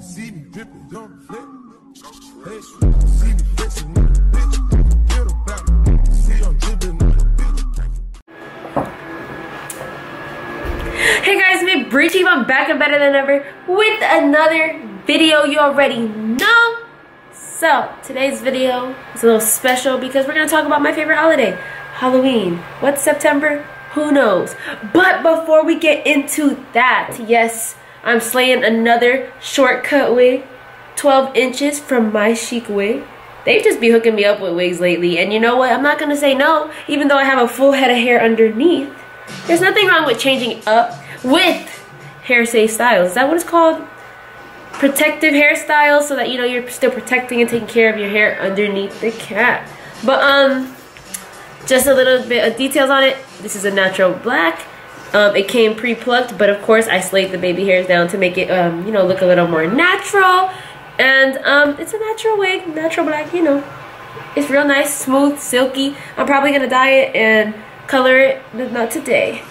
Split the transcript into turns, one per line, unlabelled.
See me dripping, flip. Hey, see me bitch. See I'm dripping.
Hey guys, me Bri. I'm back and better than ever with another video you already know. So, today's video is a little special because we're going to talk about my favorite holiday, Halloween. What's September? Who knows? But before we get into that, yes, I'm slaying another shortcut wig, 12 inches from My Chic Wig. They've just been hooking me up with wigs lately, and you know what? I'm not to say no, even though I have a full head of hair underneath. There's nothing wrong with changing up with hair safe styles. Is that what it's called? Protective hairstyles so that you know you're still protecting and taking care of your hair underneath the cap. But um just a little bit of details on it. This is a natural black. Um, it came pre-plucked, but of course I slayed the baby hairs down to make it um, you know look a little more natural. And um, it's a natural wig, natural black, you know. It's real nice, smooth, silky. I'm probably gonna dye it and color it, but not today.